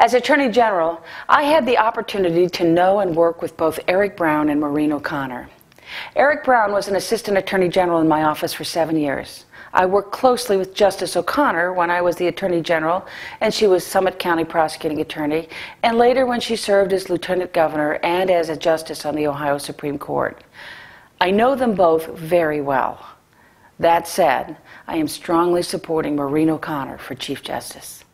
As Attorney General, I had the opportunity to know and work with both Eric Brown and Maureen O'Connor. Eric Brown was an Assistant Attorney General in my office for seven years. I worked closely with Justice O'Connor when I was the Attorney General and she was Summit County Prosecuting Attorney, and later when she served as Lieutenant Governor and as a Justice on the Ohio Supreme Court. I know them both very well. That said, I am strongly supporting Maureen O'Connor for Chief Justice.